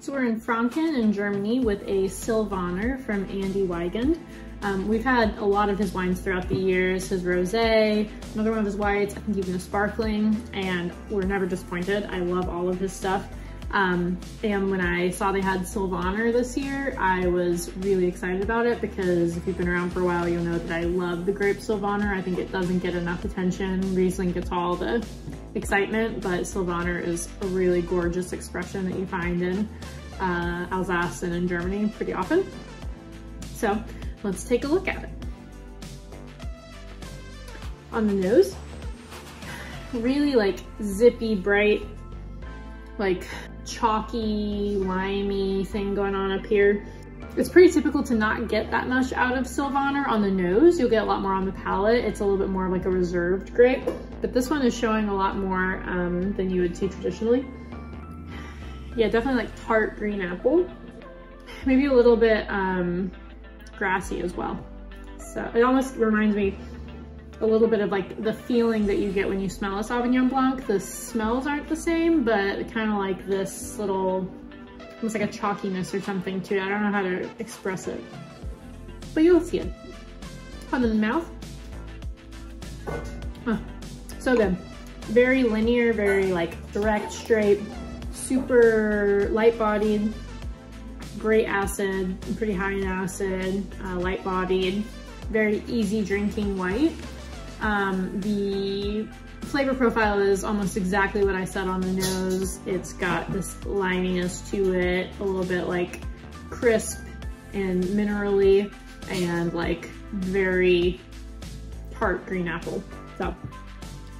So we're in Franken in Germany with a Silvaner from Andi Weigand. Um, we've had a lot of his wines throughout the years, his rosé, another one of his whites, I think even a sparkling, and we're never disappointed. I love all of his stuff. Um, and when I saw they had Silvaner this year, I was really excited about it because if you've been around for a while, you'll know that I love the grape Silvaner. I think it doesn't get enough attention. Riesling gets all the excitement, but Silvaner is a really gorgeous expression that you find in uh, Alsace and in Germany pretty often. So let's take a look at it. On the nose, really like zippy, bright, like chalky, limey thing going on up here. It's pretty typical to not get that much out of Silvaner on the nose. You'll get a lot more on the palate. It's a little bit more like a reserved grape, but this one is showing a lot more um, than you would see traditionally. Yeah, definitely like tart green apple. Maybe a little bit um, grassy as well. So it almost reminds me a little bit of like the feeling that you get when you smell a Sauvignon Blanc. The smells aren't the same, but kind of like this little, almost like a chalkiness or something to it. I don't know how to express it, but you'll see it. On the mouth. Oh, so good. Very linear, very like direct, straight, super light bodied, great acid, pretty high in acid, uh, light bodied, very easy drinking white. Um, the flavor profile is almost exactly what I said on the nose. It's got this liminess to it, a little bit like crisp and minerally and like very tart green apple. So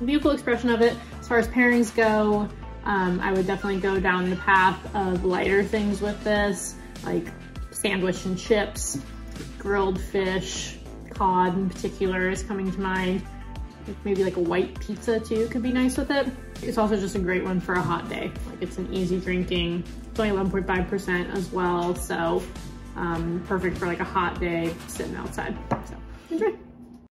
beautiful expression of it. As far as pairings go, um, I would definitely go down the path of lighter things with this, like sandwich and chips, grilled fish, cod in particular is coming to mind. Maybe like a white pizza too could be nice with it. It's also just a great one for a hot day. Like it's an easy drinking. It's only 11.5% as well, so um, perfect for like a hot day sitting outside. So enjoy.